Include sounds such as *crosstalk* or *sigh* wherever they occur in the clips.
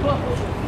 Thank.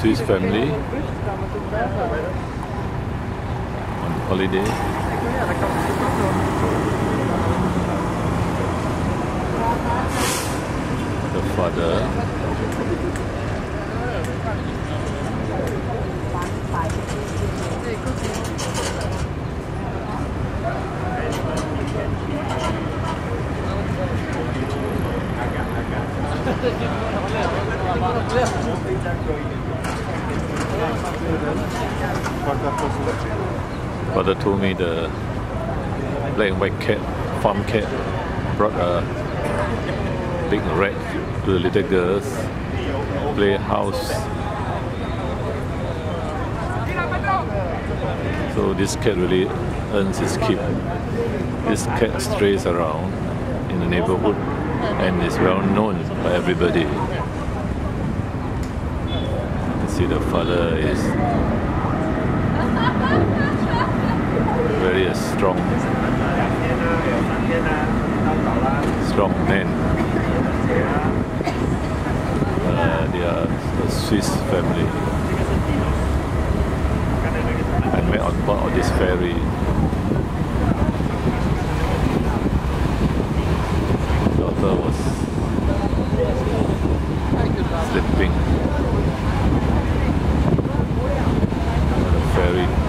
Swiss family on holiday. The father, *laughs* father told me the black and white cat, farm cat, brought a big rat to the little girls play house. So this cat really earns his keep. This cat strays around in the neighborhood and is well known by everybody. See the father is very strong strong man. Uh, they are a Swiss family. I met on board of this ferry. Daughter was very